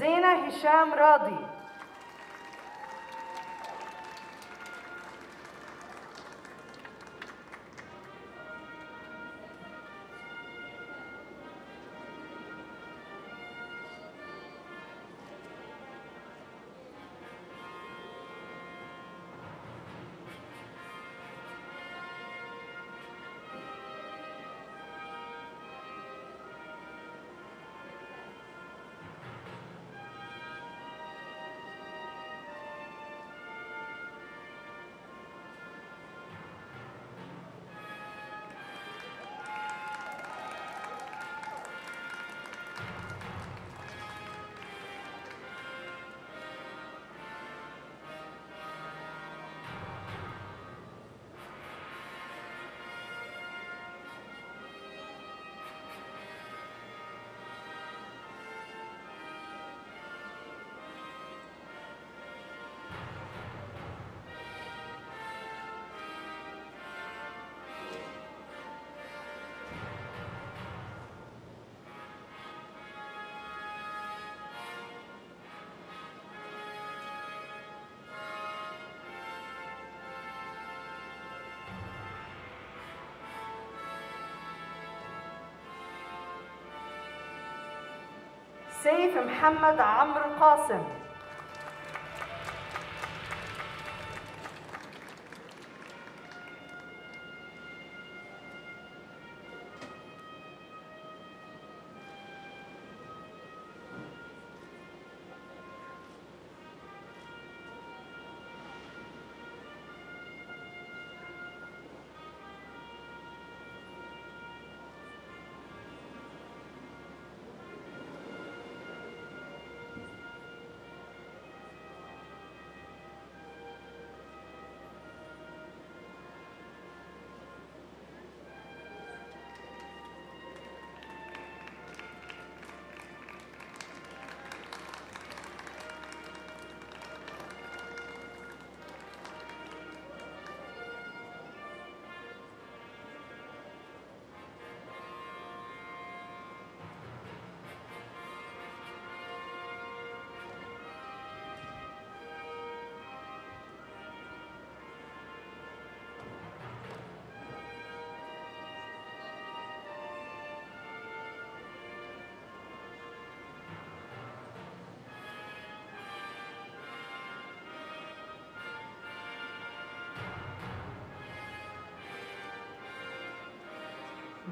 زينة هشام راضي. سيف محمد عمرو قاسم.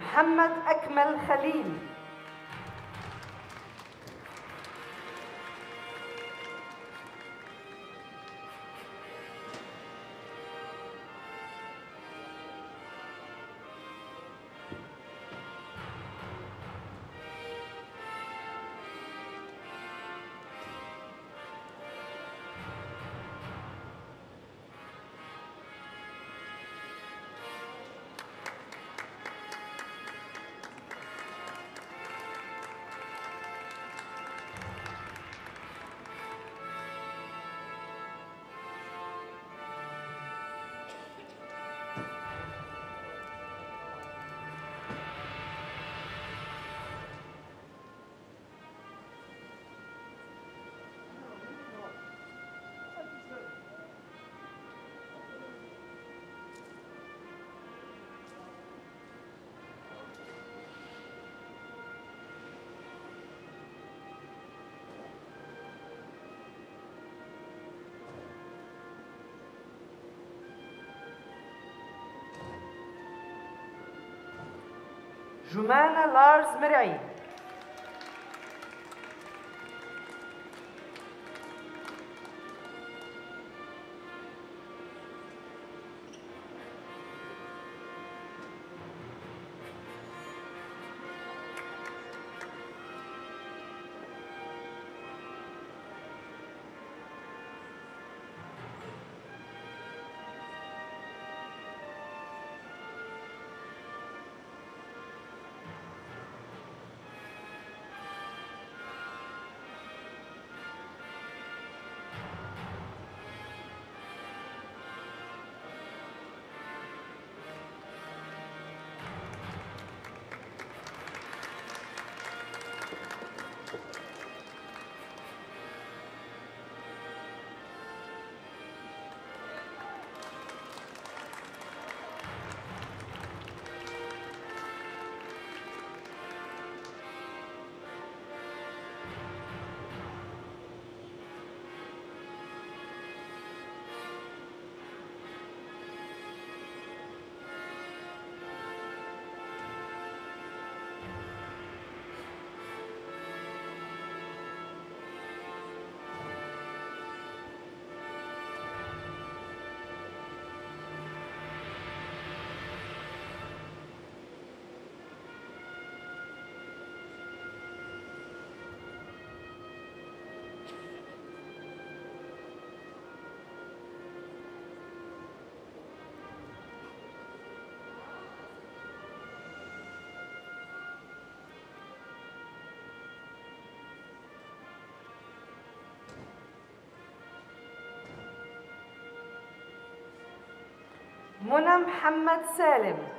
محمد أكمل خليل. Jumana Lars Meraim. منى محمد سالم.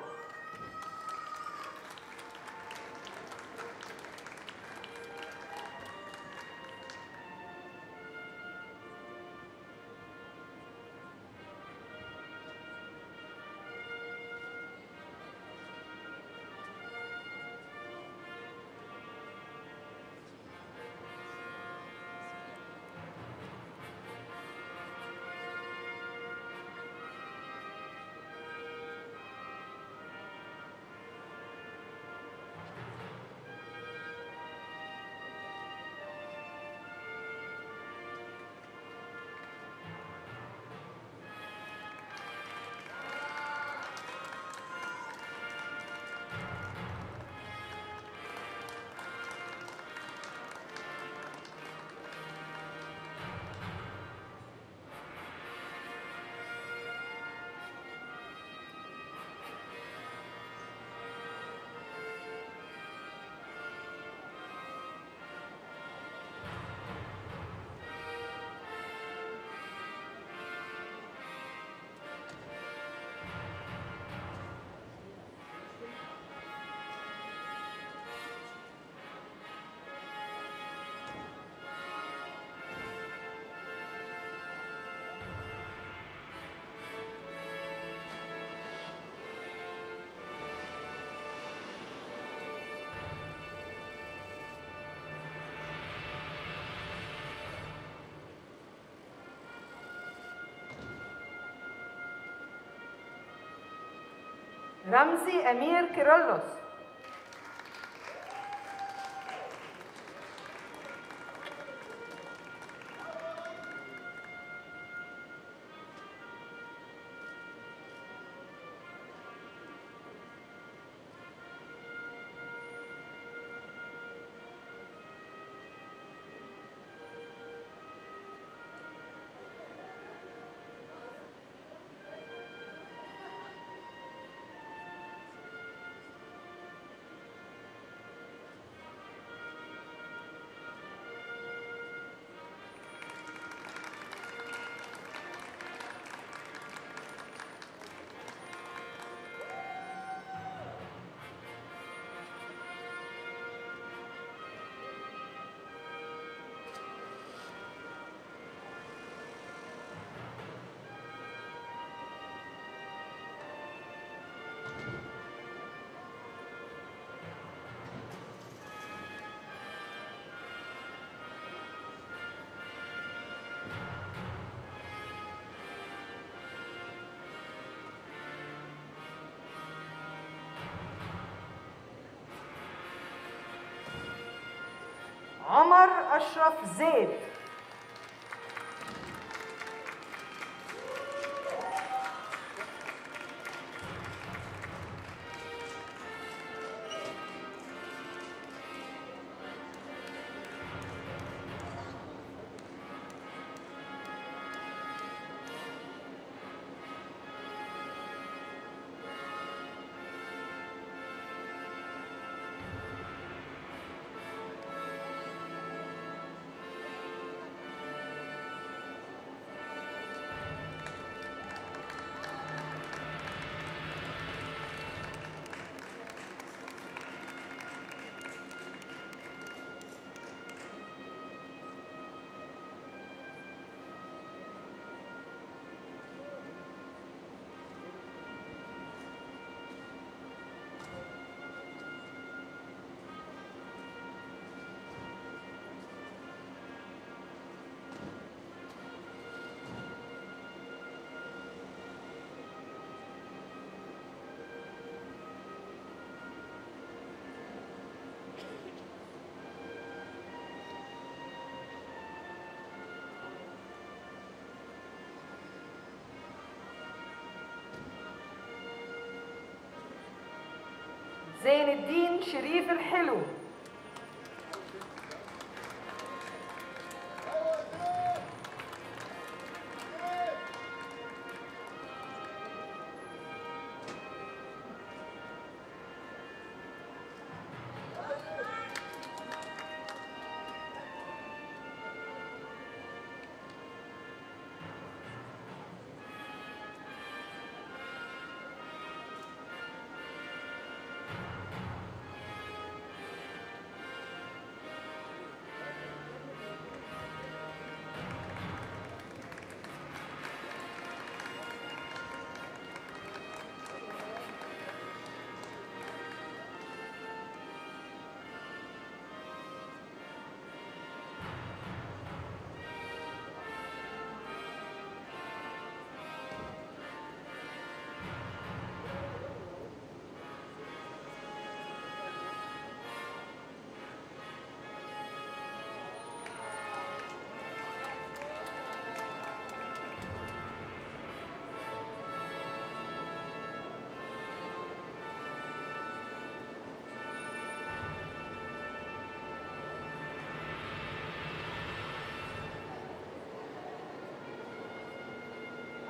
رمزي أمير كيرلس عمر أشرف زيد. زين الدين شريف الحلو.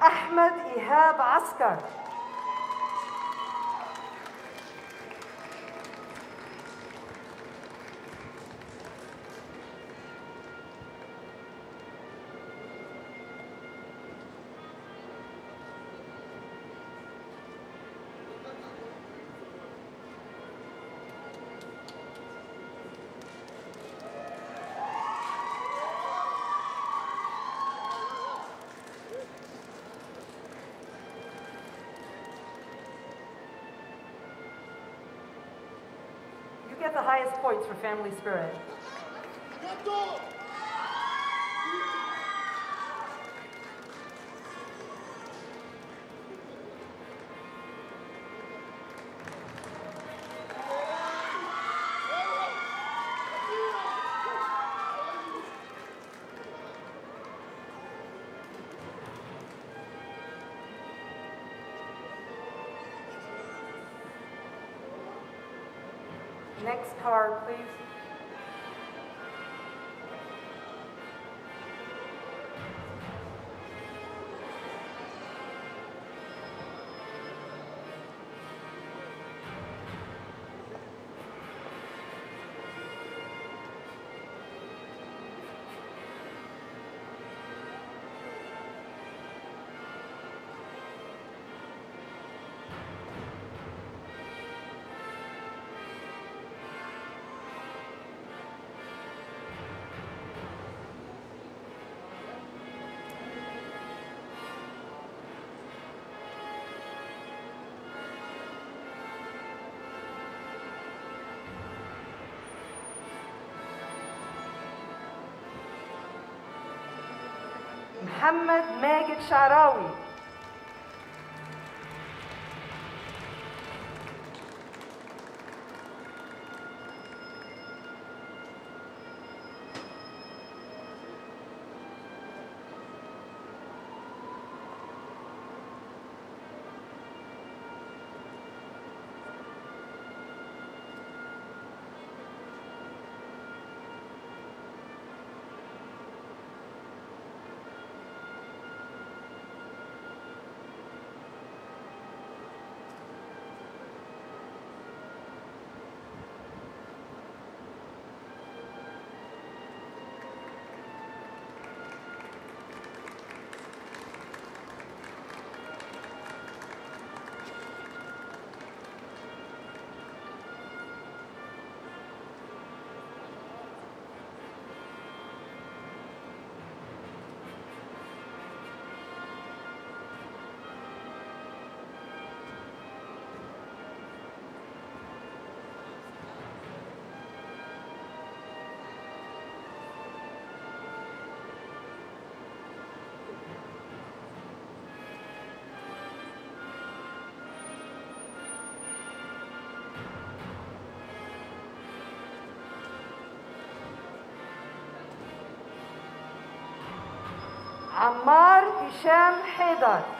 أحمد إيهاب عسكر. Get the highest points for family spirit. Card, please. محمد ماجد شعراوي. عمار هشام حيدر.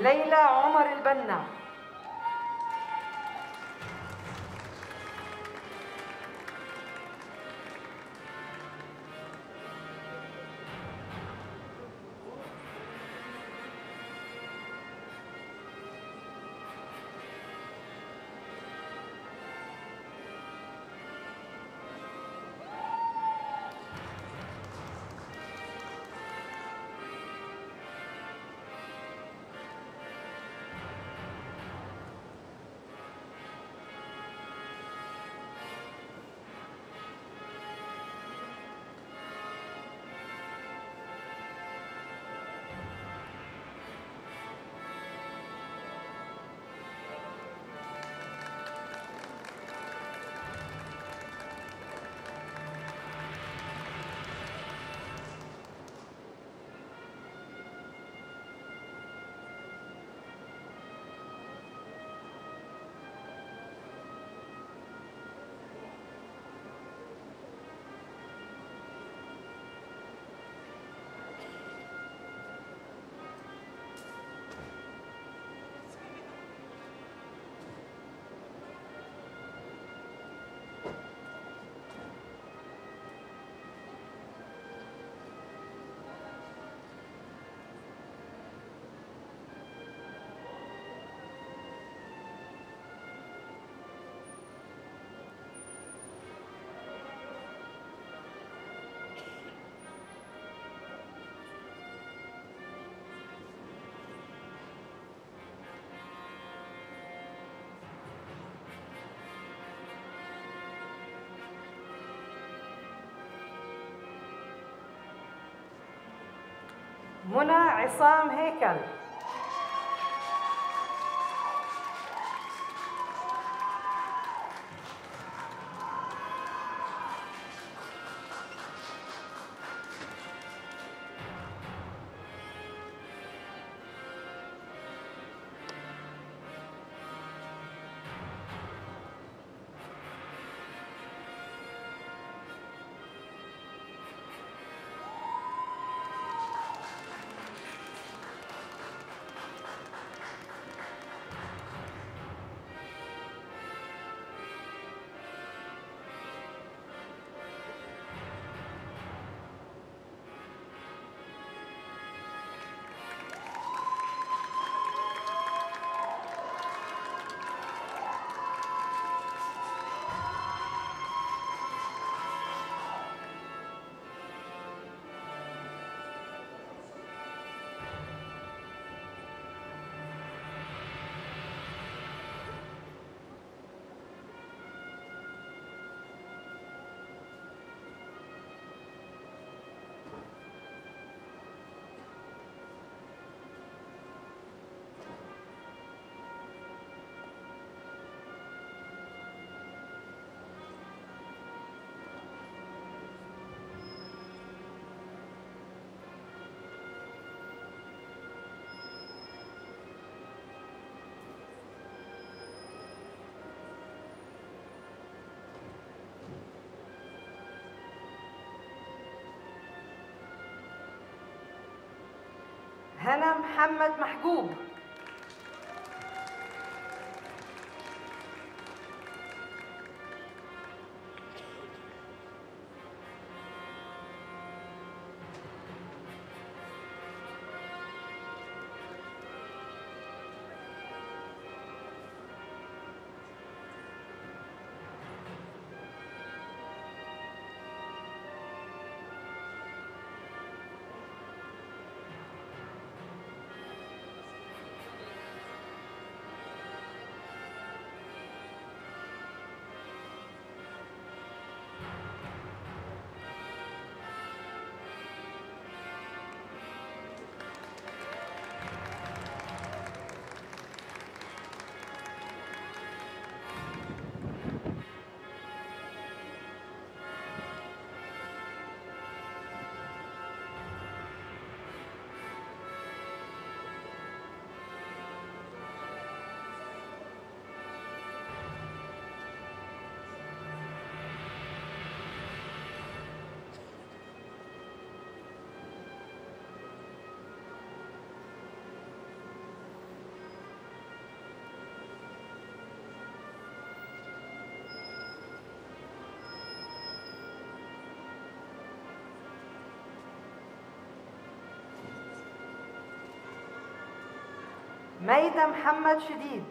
ليلى عمر البنا. منى عصام هيكل. هنا محمد محجوب. ميدة محمد شديد.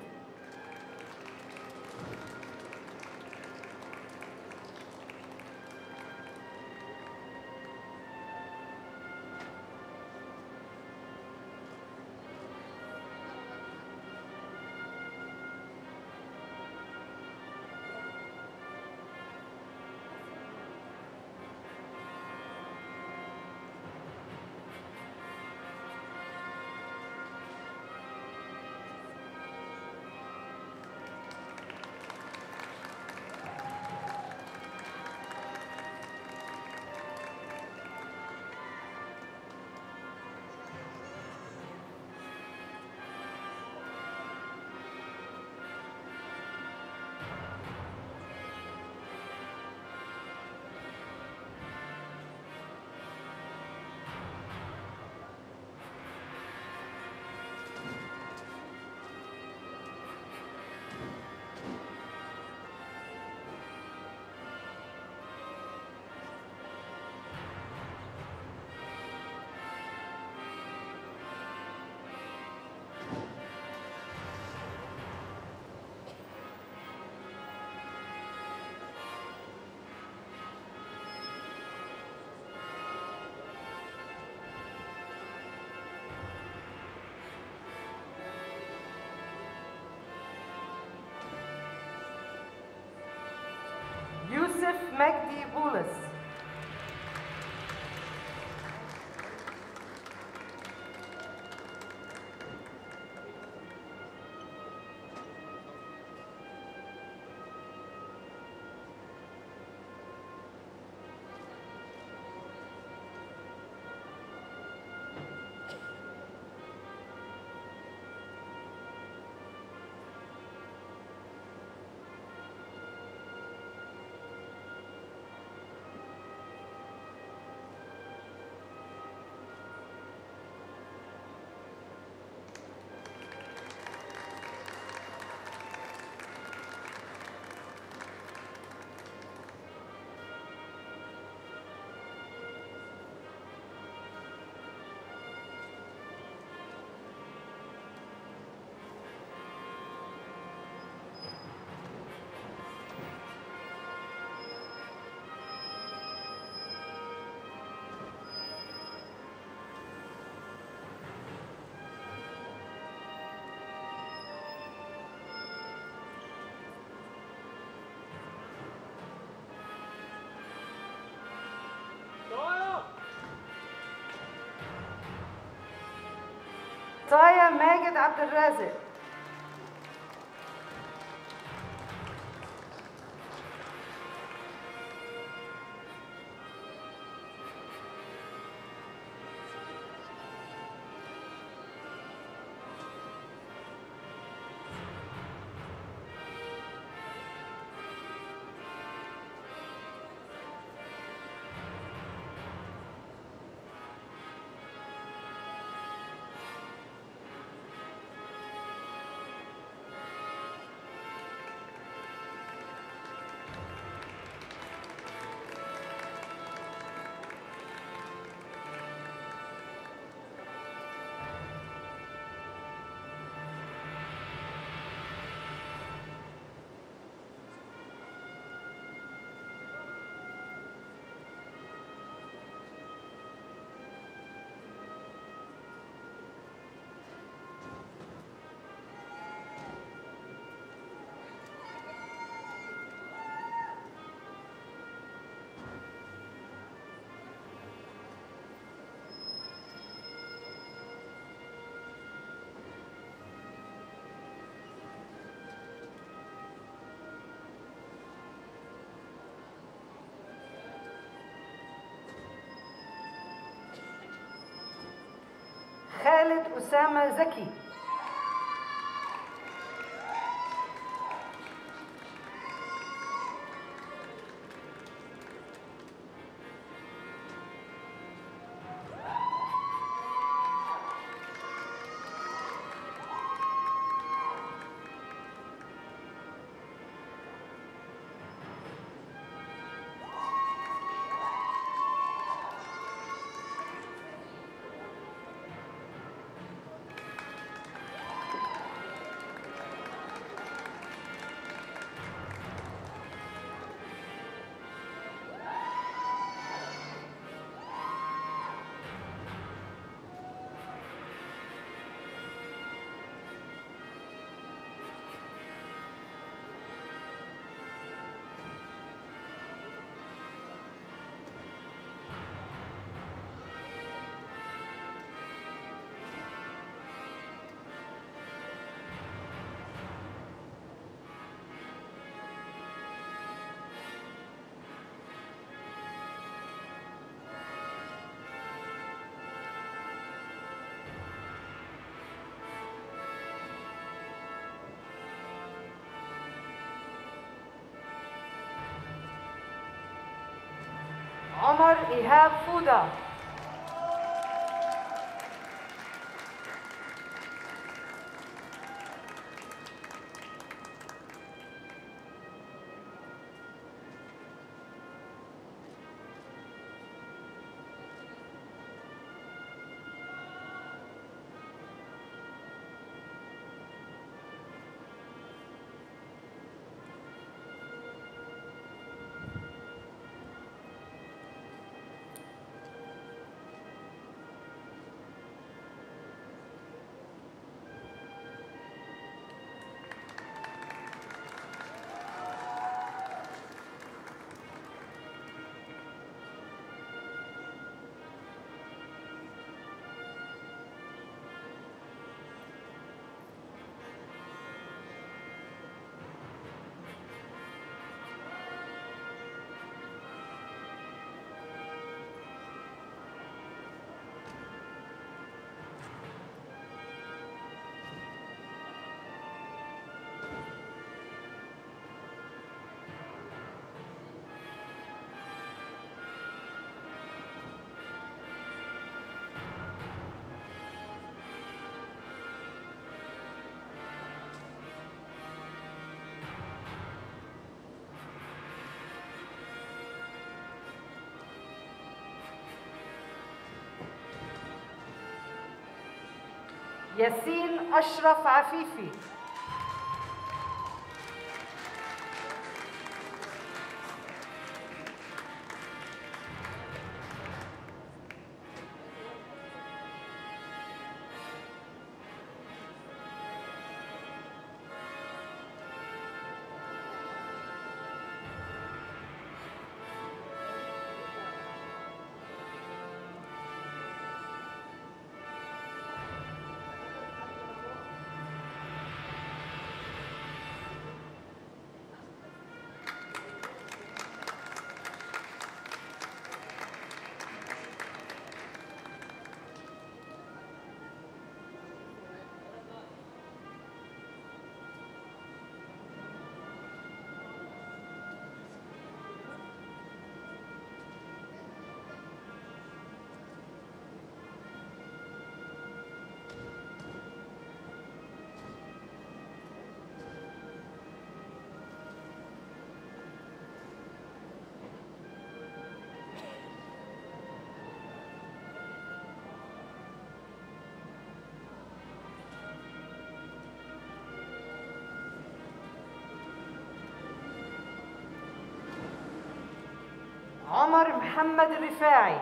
Joseph Mekdi Bulus. طايا ماجد عبد الرازق. خالد أسامة زكي. عمر إيهاب فودة ياسين أشرف عفيفي. عمر محمد الرفاعي.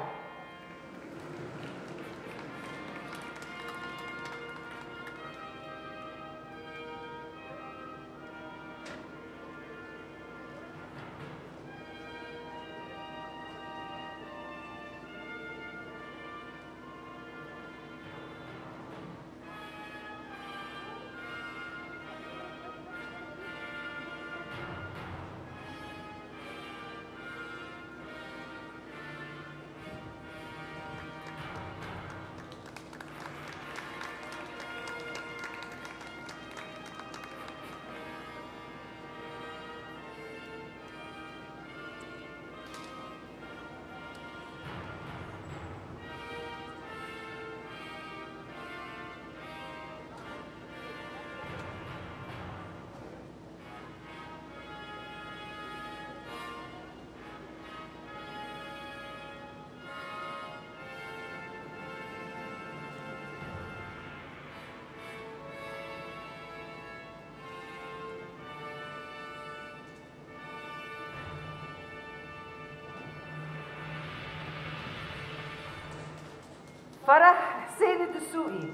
فرح حسين الدسوقي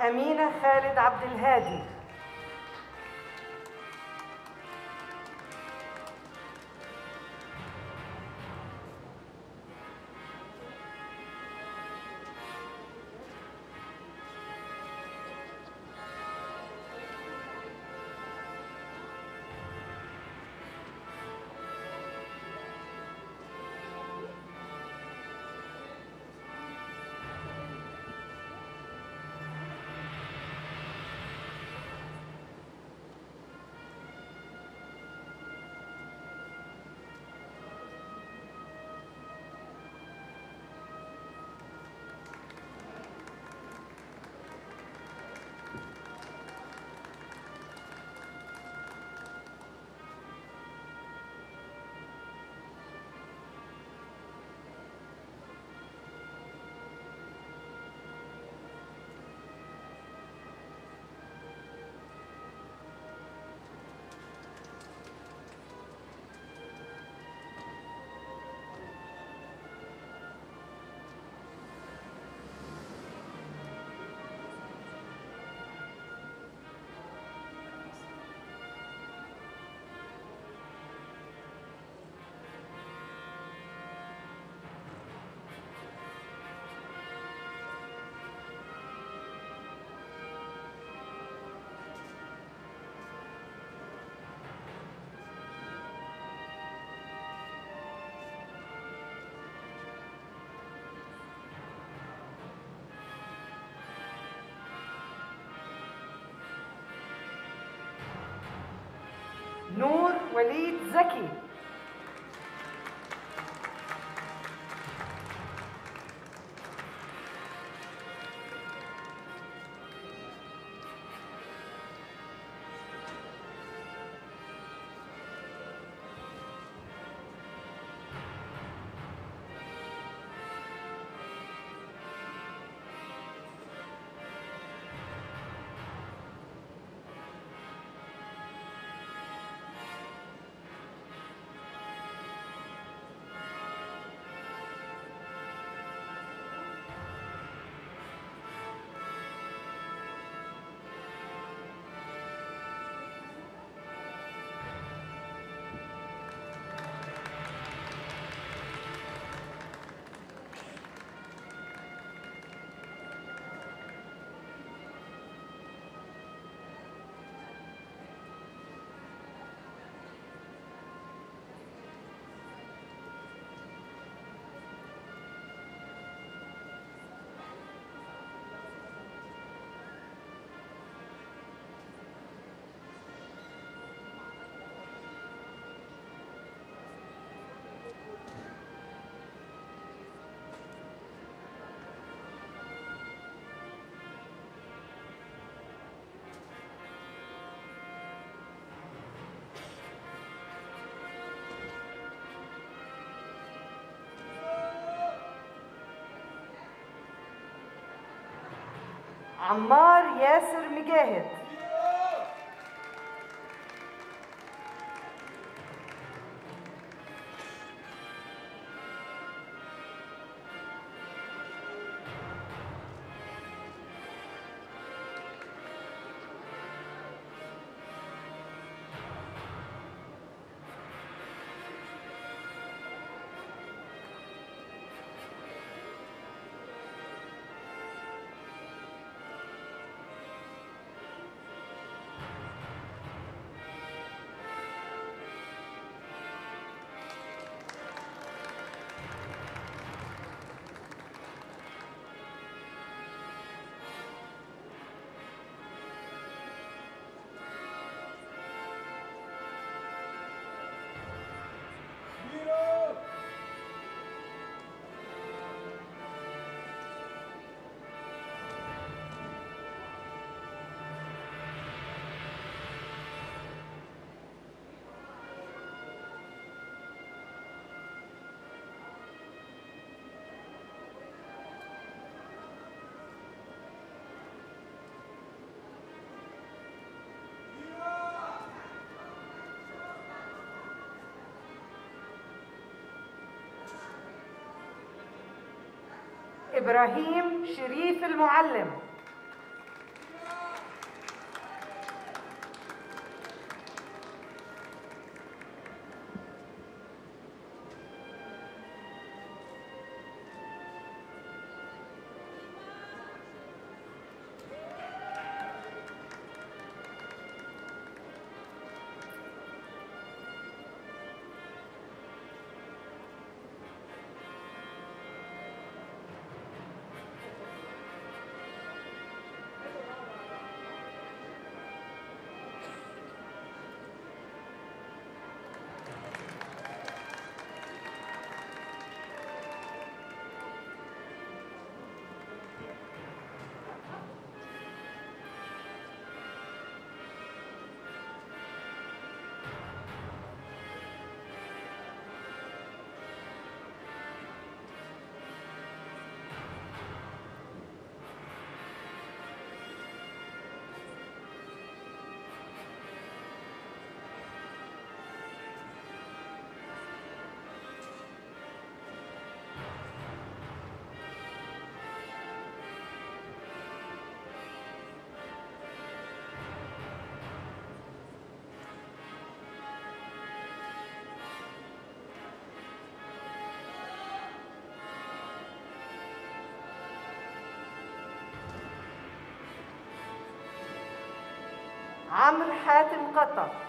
أمينة خالد عبد الهادي. وليد زكي. عمار ياسر مجاهد. إبراهيم شريف المعلم. عمرو حاتم قطر.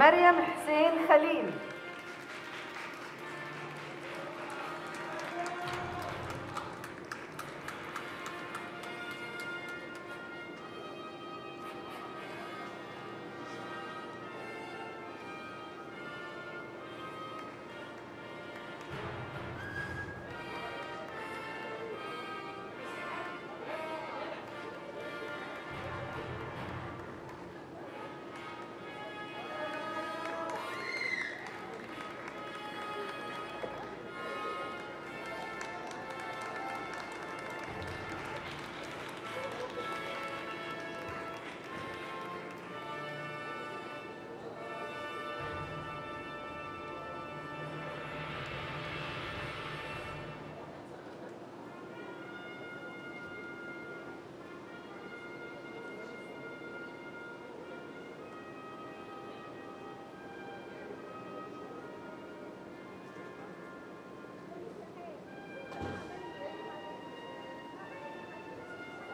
مريم حسين خليل.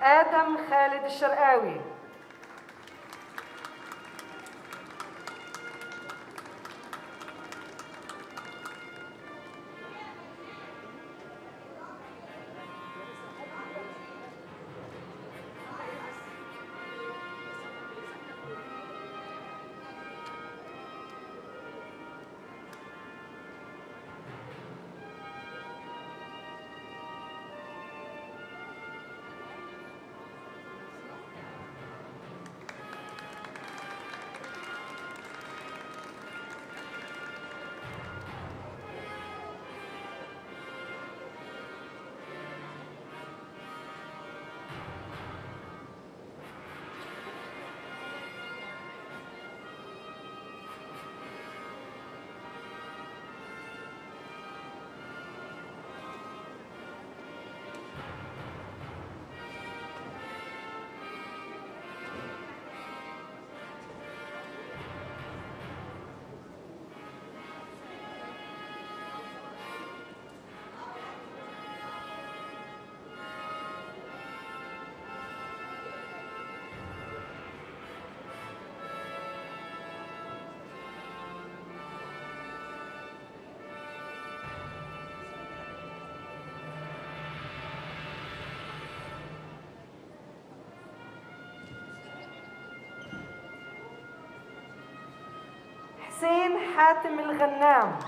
آدم خالد الشرقاوي. حسين حاتم الغنام.